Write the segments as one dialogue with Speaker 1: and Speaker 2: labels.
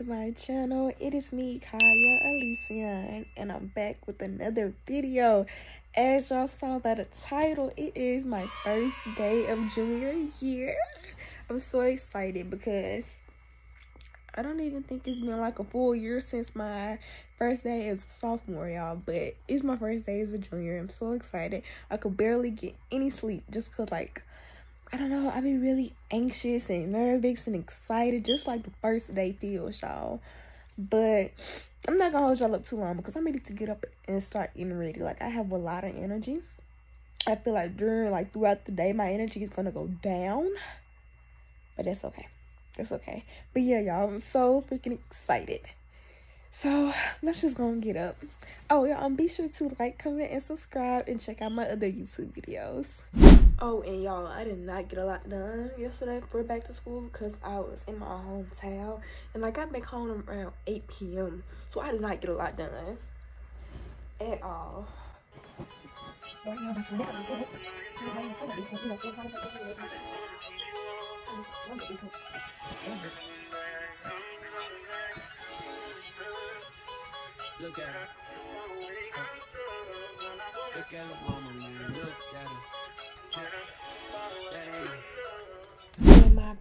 Speaker 1: to my
Speaker 2: channel. It is me, Kyiah Ollieceon, and I'm back with another video. As y'all saw by the title, it is my first day of junior year. I'm so excited because I don't even think it's been like a full year since my first day as a sophomore, y'all. But it's my first day as a junior. I'm so excited. I could barely get any sleep just cause like I don't know, I've been really anxious and nervous and excited, just like the first day feels, y'all. But I'm not gonna hold y'all up too long because I'm ready to get up and start getting ready. Like I have a lot of energy. I feel like during like throughout the day my energy is gonna go down. But that's okay. That's okay. But yeah, y'all, I'm so freaking excited. So let's just go and get up. Oh yeah, um, be sure to like, comment, and subscribe, and check out my other YouTube videos. Oh, and y'all, I did not get a lot done yesterday for back to school because I was in my hometown, and I got back home around 8 p.m. So I did not get a lot done at all.
Speaker 3: Look at her. Look at her mama, man. Look at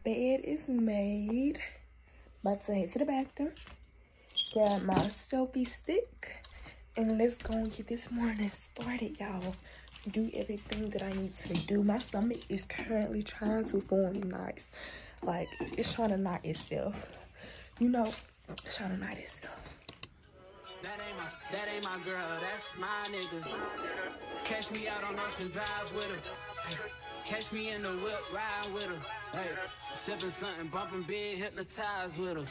Speaker 2: bed is made. About to head to the bathroom. Grab my selfie stick. And let's go and get this morning started, y'all. Do everything that I need to do. My stomach is currently trying to form knots. Like, it's trying to knot itself. You know, it's trying to knot itself.
Speaker 3: That ain't my, that ain't my girl, that's my nigga. Catch me out on Ocean Drive with her. Catch me in the whip, ride with her. Hey, sipping something, bumping big, hypnotized with her.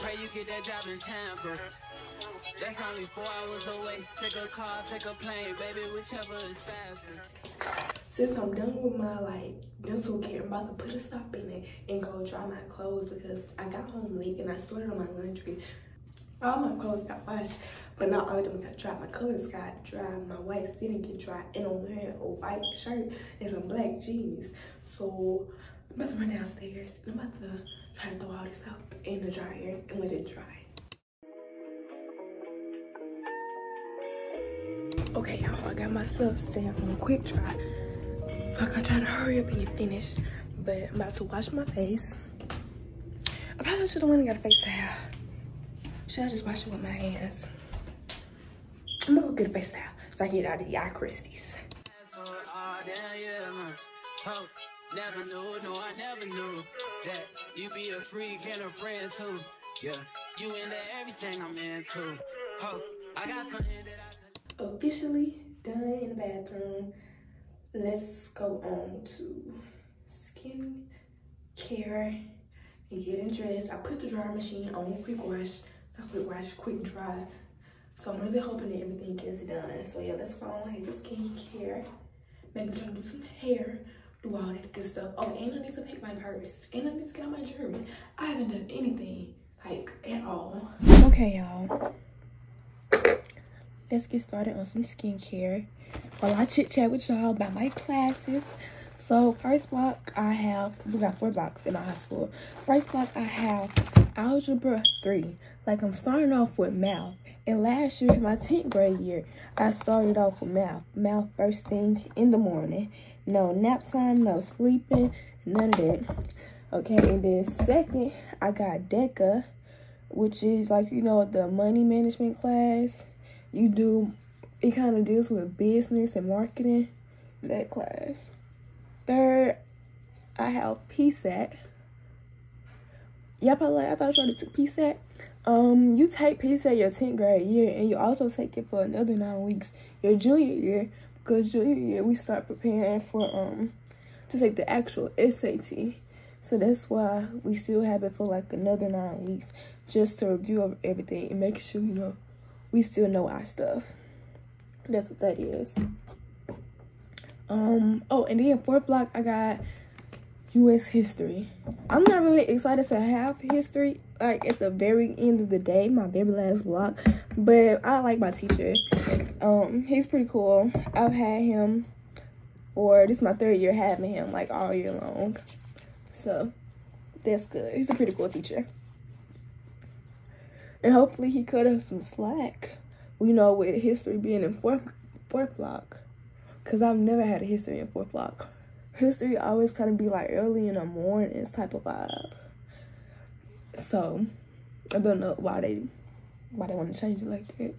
Speaker 3: Pray you get that job in Tampa. That's only four hours away. Take a car, take a plane, baby, whichever is faster.
Speaker 2: Since I'm done with my like dental care, I'm about to put a stop in it and go dry my clothes because I got home late and I started on my laundry. All my clothes got washed, but not all of them got dry. My colors got dry, my whites didn't get dry, and I'm wearing a white shirt and some black jeans. So I'm about to run downstairs and I'm about to try to throw all this out in the dryer and let it dry. Okay, y'all, I got my stuff set on quick dry. I gotta try to hurry up and get finished, but I'm about to wash my face. I probably should have went and got a face towel. Should I just wash it with my hands? I'm gonna go get a face towel so I get out of the eye crusties.
Speaker 3: Never knew, no, I never knew that you be a freak and a friend too. Yeah, you into everything I'm into. Ho, I got something that I.
Speaker 2: Officially done in the bathroom. Let's go on to skin care and getting dressed. I put the dryer machine on quick wash, not quick wash, quick dry. So I'm really hoping that everything gets done. So yeah, let's go on ahead to skin care. Maybe try to do some hair, do all that good stuff. Oh, and I need to pick my purse. And I need to get out my jewelry. I haven't done anything, like, at all. Okay, y'all. Let's get started on some skincare. While I chit chat with y'all about my classes. So first block I have we got four blocks in my high school. First block I have algebra three. Like I'm starting off with math. And last year, my 10th grade year, I started off with math. Math first thing in the morning. No nap time, no sleeping, none of that. Okay, and then second, I got DECA, which is like, you know, the money management class. You do, it kind of deals with business and marketing, that class. Third, I have PSAT. Y'all probably like, I thought already took PSAT. Um, you take PSAT your 10th grade year, and you also take it for another nine weeks your junior year, because junior year we start preparing for um to take the actual SAT. So that's why we still have it for like another nine weeks just to review everything and make sure, you know, we still know our stuff. That's what that is. Um, oh, and then fourth block, I got U.S. history. I'm not really excited to have history, like, at the very end of the day, my very last block. But I like my teacher. Um, he's pretty cool. I've had him for, this is my third year having him, like, all year long. So, that's good. He's a pretty cool teacher. And hopefully he cut us some slack. You know, with history being in fourth, fourth block. Because I've never had a history in fourth block. History always kind of be like early in the mornings type of vibe. So, I don't know why they why they want to change it like that.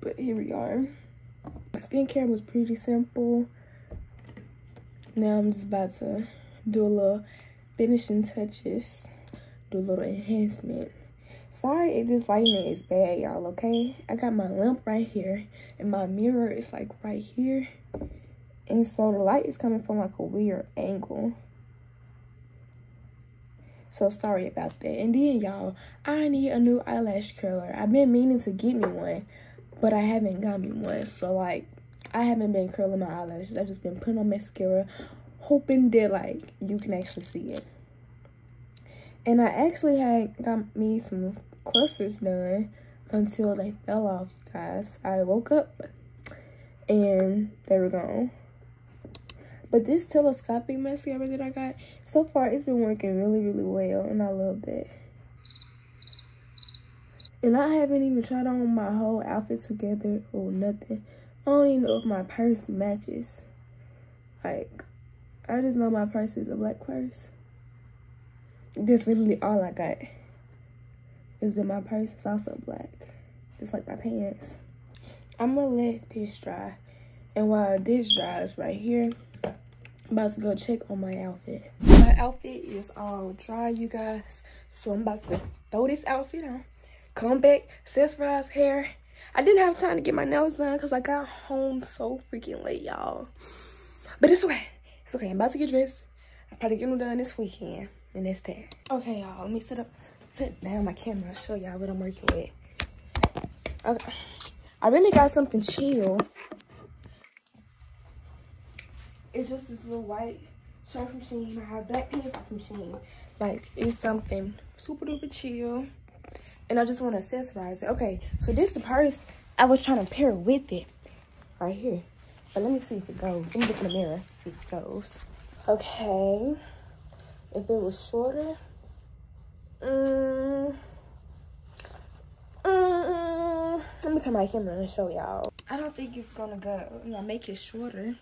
Speaker 2: But here we are. My skincare was pretty simple. Now I'm just about to do a little finishing touches, do a little enhancement. Sorry if this lighting is bad, y'all, okay? I got my lamp right here, and my mirror is, like, right here. And so the light is coming from, like, a weird angle. So sorry about that. And then, y'all, I need a new eyelash curler. I've been meaning to get me one, but I haven't got me one. So, like, I haven't been curling my eyelashes. I've just been putting on mascara, hoping that, like, you can actually see it. And I actually had got me some clusters done until they fell off, guys. I woke up and they were gone. But this telescopic mascara that I got, so far it's been working really, really well. And I love that. And I haven't even tried on my whole outfit together or nothing. I don't even know if my purse matches. Like, I just know my purse is a black purse. That's literally all I got is that my purse is also black, just like my pants. I'm gonna let this dry. And while this dries right here, I'm about to go check on my outfit. My outfit is all dry, you guys. So I'm about to throw this outfit on, come back, accessorize hair. I didn't have time to get my nails done because I got home so freaking late, y'all. But it's okay. It's okay. I'm about to get dressed. I'll probably get them done this weekend. And that's that. Okay, y'all. Let me set up set down my camera I'll show y'all what I'm working with. Okay. I really got something chill. It's just this little white shirt from Shein. I have black pants from Shein. Like, it's something super duper chill. And I just want to accessorize it. Okay, so this is the purse I was trying to pair with it. Right here. But let me see if it goes. Let me look in the mirror, see if it goes. Okay. If it was shorter, Mm, mm, let me turn my camera and show y'all. I don't think it's gonna go. You know, make it shorter.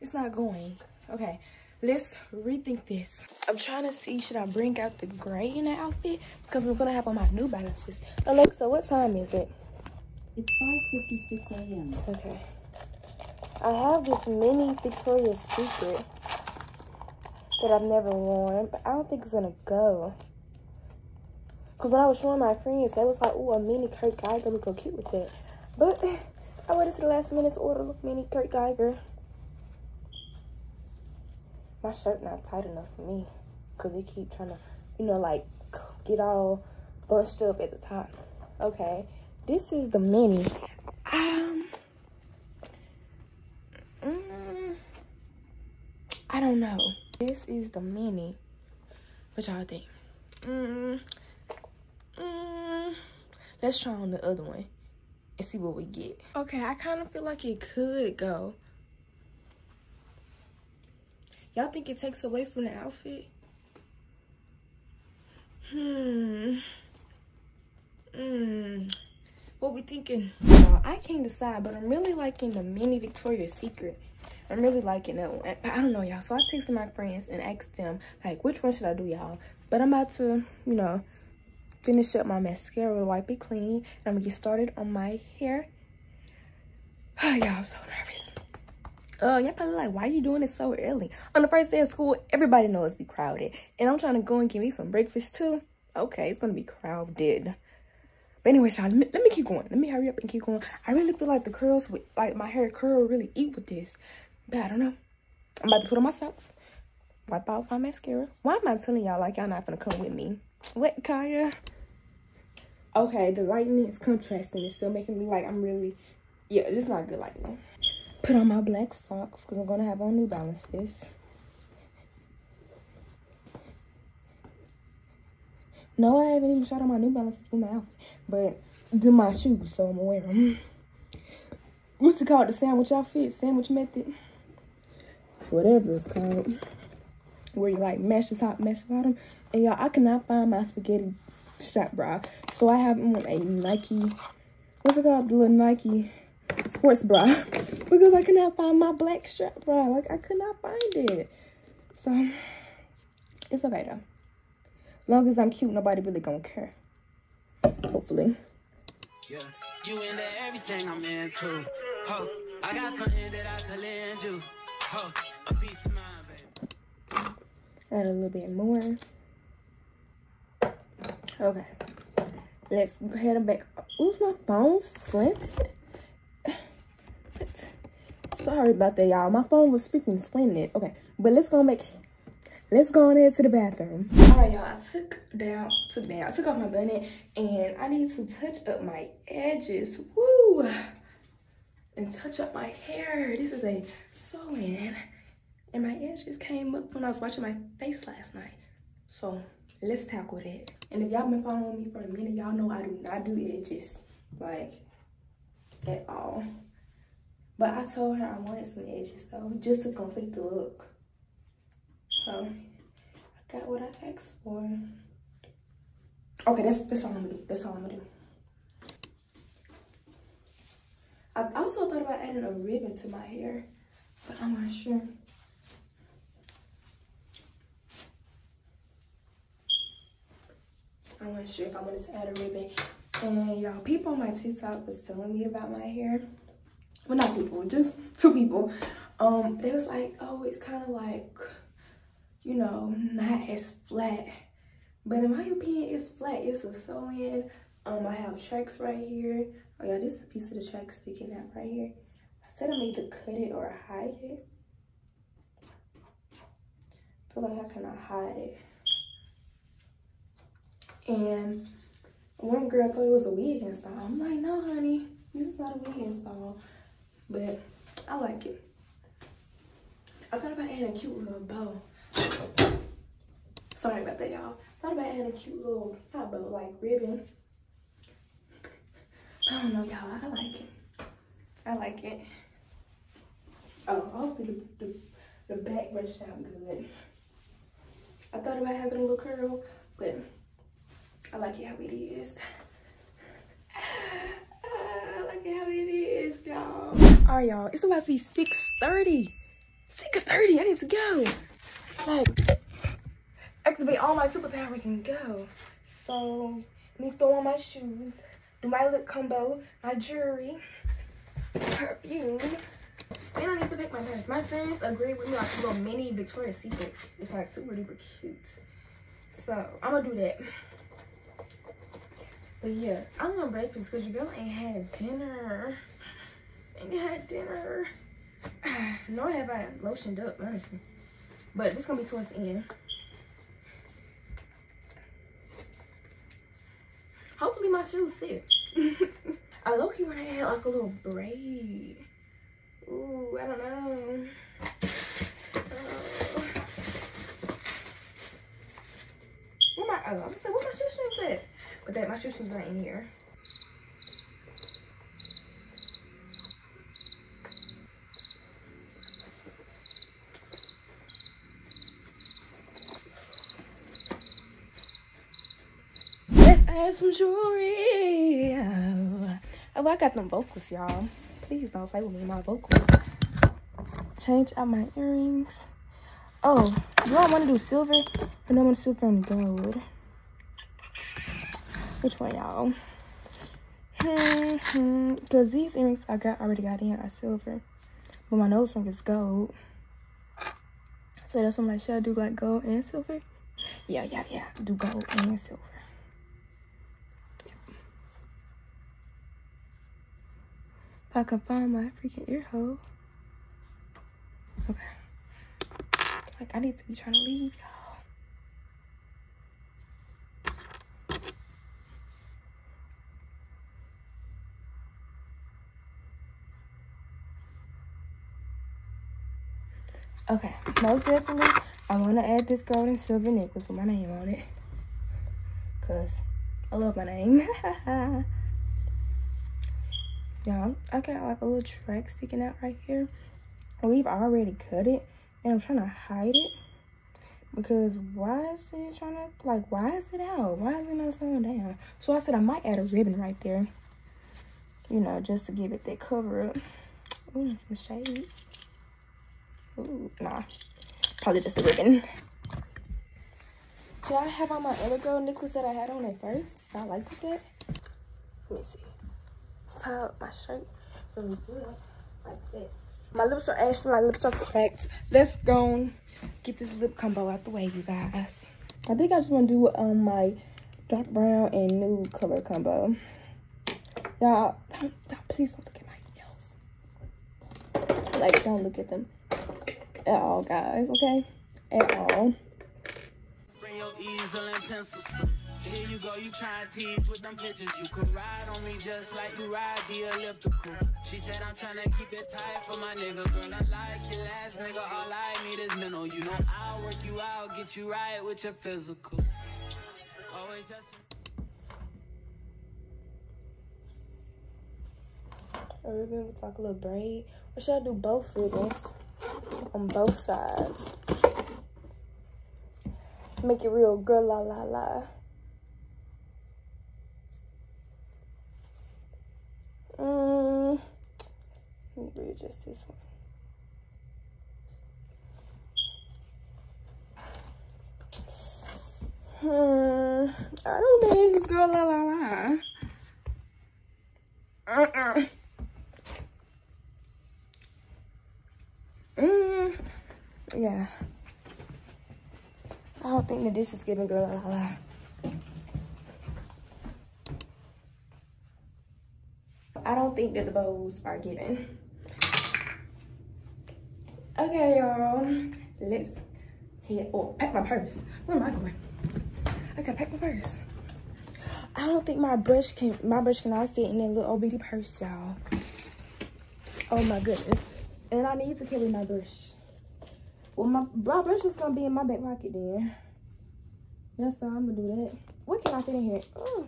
Speaker 2: It's not going. Okay, let's rethink this. I'm trying to see, should I bring out the gray in the outfit? Because I'm gonna have on my new balances. Alexa, what time is it?
Speaker 4: It's 5.56 a.m.
Speaker 2: Okay. I have this mini Victoria's Secret that I've never worn, but I don't think it's gonna go. Cause when I was showing my friends, they was like, "Oh, a mini Kurt Geiger would go cute with that. But I waited to the last minute to order a mini Kurt Geiger. My shirt not tight enough for me, cause they keep trying to, you know, like get all bunched up at the top. Okay, this is the mini. Um, mm, I don't know. This is the mini. What y'all think? Mm, mm, let's try on the other one and see what we get. Okay, I kind of feel like it could go. Y'all think it takes away from the outfit? Hmm. Hmm. What we thinking? I can't decide, but I'm really liking the mini Victoria's Secret. I'm really liking that one. I don't know, y'all. So I texted my friends and asked them, like, which one should I do, y'all? But I'm about to, you know, finish up my mascara, wipe it clean. And I'm to get started on my hair. Oh, y'all, I'm so nervous. Uh, y'all probably like, why are you doing it so early? On the first day of school, everybody knows be crowded. And I'm trying to go and get me some breakfast, too. Okay, it's to be crowded. But anyway, y'all, let me, let me keep going. Let me hurry up and keep going. I really feel like the curls with like my hair curl really eat with this. But I don't know. I'm about to put on my socks. Wipe out my mascara. Why am I telling y'all like y'all not gonna come with me? What, Kyiah? Okay, the lighting is contrasting. It's still making me like I'm really, yeah, it's not good lighting. Put on my black socks because I'm gonna have on New Balances. No, I haven't even tried on my New Balances with my outfit, but do my shoes, so I'm gonna wear them. What's it called? The sandwich outfit? Sandwich method? Whatever it's called. Where you like mesh the top, mesh the bottom. And y'all, I cannot find my spaghetti strap bra. So I have on a Nike, what's it called? The little Nike sports bra. because I could not find my black strap bra. Like, I could not find it. So, it's okay though. As long as I'm cute, nobody really gonna care. Hopefully.
Speaker 3: Yeah, you into everything I'm into. Ho, I got something that I could lend you. Ho, a piece of mind, baby.
Speaker 2: Add a little bit more. Okay. Let's go ahead and back. Ooh, my phone slanted. Sorry about that, y'all. My phone was freaking slanted. Okay, but let's go make. Let's go on ahead to the bathroom. All right, y'all. I took down, took down. I took off my bonnet, and I need to touch up my edges. Woo! And touch up my hair. This is a sew-in, and my edges came up when I was watching my face last night. So let's tackle that. And if y'all been following me for a minute, y'all know I do not do edges, like, at all. But I told her I wanted some edges, though, just to complete the look. So, I got what I asked for. Okay, that's, that's all I'm gonna do. That's all I'm gonna do. I also thought about adding a ribbon to my hair, but I'm not sure. I wasn't sure if I wanted to add a ribbon. And y'all, people on my TikTok was telling me about my hair. Well, not people, just two people. Um, they was like, oh, it's kind of like, you know, not as flat. But in my opinion, it's flat. It's a sew-in. Um, I have tracks right here. Oh yeah, this is a piece of the track sticking out right here. I said I'm either cut it or hide it. I feel like I cannot hide it. And one girl thought it was a wig install. I'm like, no, honey, this is not a wig install. But I like it. I thought about adding a cute little bow. Sorry about that, y'all. Thought about adding a cute little, not bow, like ribbon. I don't know, y'all. I like it. I like it. Oh, hopefully the, the, the back brushed out good. I thought about having a little curl, but I like it how it is. Like it how it is, y'all. All right, y'all. It's about to be 6.30. 6.30. I need to go. Like, activate all my superpowers and go. So, let me throw on my shoes, do my lip combo, my jewelry, perfume. Then I need to pick my purse. My friends agreed with me like a little mini Victoria's Secret. It's like super duper cute. So, I'm gonna do that. But yeah, I'm on breakfast because your girl ain't had dinner. Ain't had dinner. Nor have I lotioned up, honestly. But this gonna be towards the end. Hopefully my shoes fit. I low key wanna add like a little braid. Ooh, I don't know. Uh, where my oh, I'm gonna say where my shoestrings at? But that my shoestrings are in here. Let's add some jewelry. Oh, I got them vocals, y'all. Please don't play with me, my vocals. Change out my earrings. Oh, do I want to do silver? Don't want to silver and gold. Which one, y'all? Because hmm, these earrings I got already got in are silver. But my nose ring is gold. So that's what I'm like, should I do like gold and silver? Yeah, yeah, yeah. Do gold and silver. If I can find my freaking ear hole. Okay. Like I need to be trying to leave, y'all. Okay, most definitely, I want to add this gold and silver necklace with my name on it. Because I love my name. Y'all, I got like a little track sticking out right here. We've already cut it. And I'm trying to hide it. Because why is it trying to, like, why is it out? Why is it not slowing down? So I said I might add a ribbon right there. You know, just to give it that cover up. Ooh, some shades. Ooh, nah. Probably just the ribbon. Should I have on my other gold necklace that I had on at first? I liked that. Let me see. Tie up my shirt. Like that. My lips are ashy, my lips are cracked. Let's go get this lip combo out the way, you guys. I think I just want to do um my dark brown and nude color combo. Y'all, please don't look at my nails. Like, don't look at them at all, guys, okay? At all.
Speaker 3: Bring your easel and pencils. Here you go, you try to tease with them pictures. You could ride on me just like you ride the elliptical. She said, I'm trying to keep it tight for my nigga. Girl, I like your last nigga. All I need is mental. You know, I'll work you out, get you right with your physical. Always just.
Speaker 2: A ribbon with like a little braid. Or should I do both ribbons on both sides? Make it real girl la la la. Mm, let me readjust this one. Hmm, I don't think this is girl la la la. Uh-uh. Mm, yeah. This is giving girl. I don't think that the bows are given. Okay, y'all. Let's head. Oh, pack my purse. Where am I going? I gotta pack my purse. I don't think my brush can. My brush cannot fit in that little bitty purse, y'all. Oh my goodness. And I need to carry my brush. Well, my, my brush is gonna be in my back pocket then. That's all I'm gonna do that. What can I fit in here? Oh,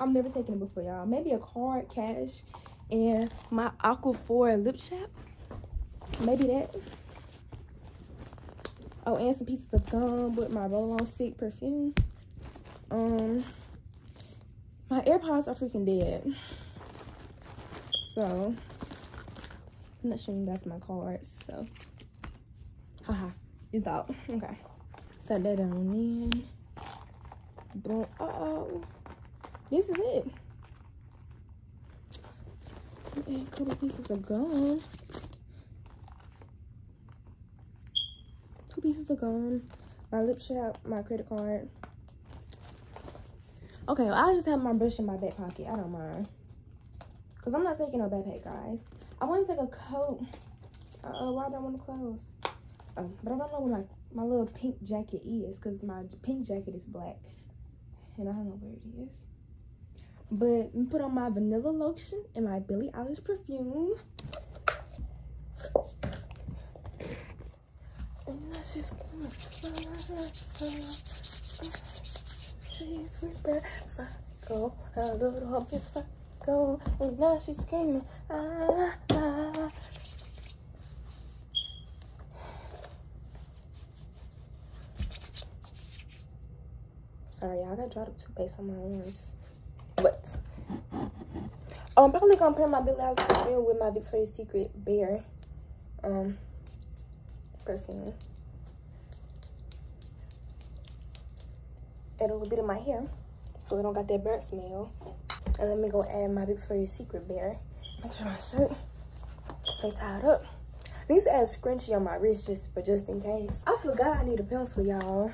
Speaker 2: I've never taken it before, y'all. Maybe a card, cash, and my Aquaphor lip chap. Maybe that. Oh, and some pieces of gum with my roll-on stick perfume. Um, my AirPods are freaking dead. So, I'm not showing you guys my cards, so. Haha, you thought. Okay. Set that on in. Uh-oh. This is it. And a couple pieces of gum. Two pieces of gum. My lip chap, my credit card. Okay, well, I just have my brush in my back pocket. I don't mind. Because I'm not taking no backpack, guys. I want to take a coat. Uh-oh, why don't want to close? Oh, but I don't know where my, my little pink jacket is. Because my pink jacket is black. And I don't know where it is. But put on my vanilla lotion and my Billie Eilish perfume. And now she's gonna She's with the psycho, a little bit psycho, and now she's screaming, ah, ah. Sorry, I got dried up toothpaste on my arms. But oh, I'm probably gonna pair my Billie Eilish perfume with my Victoria's Secret Bare um perfume. Add a little bit of my hair so it don't got that burnt smell. And let me go add my Victoria's Secret Bare. Make sure my shirt stay tied up. To add a scrunchie on my wrist just for just in case. I forgot I need a pencil, y'all.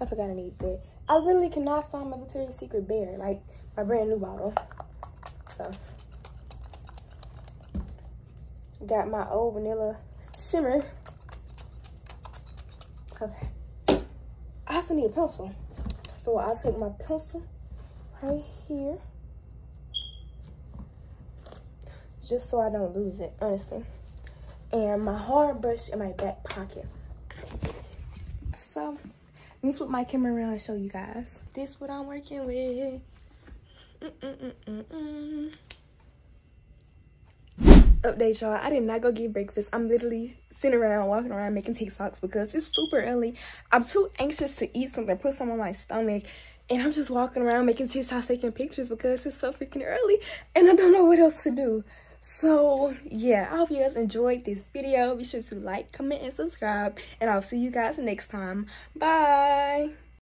Speaker 2: I forgot I need that. I literally cannot find my Victoria's Secret Bare, like my brand new bottle. So, got my old vanilla shimmer. Okay. I also need a pencil. So I'll take my pencil right here. Just so I don't lose it, honestly. And my hard brush in my back pocket. So, let me flip my camera around and show you guys. This what I'm working with. Mm -mm -mm Update y'all, I did not go get breakfast. I'm literally sitting around, walking around, making TikToks because it's super early. I'm too anxious to eat something, put some on my stomach. And I'm just walking around making TikToks, taking pictures because it's so freaking early. And I don't know what else to do. So, yeah, I hope you guys enjoyed this video. Be sure to like, comment, and subscribe. And I'll see you guys next time. Bye!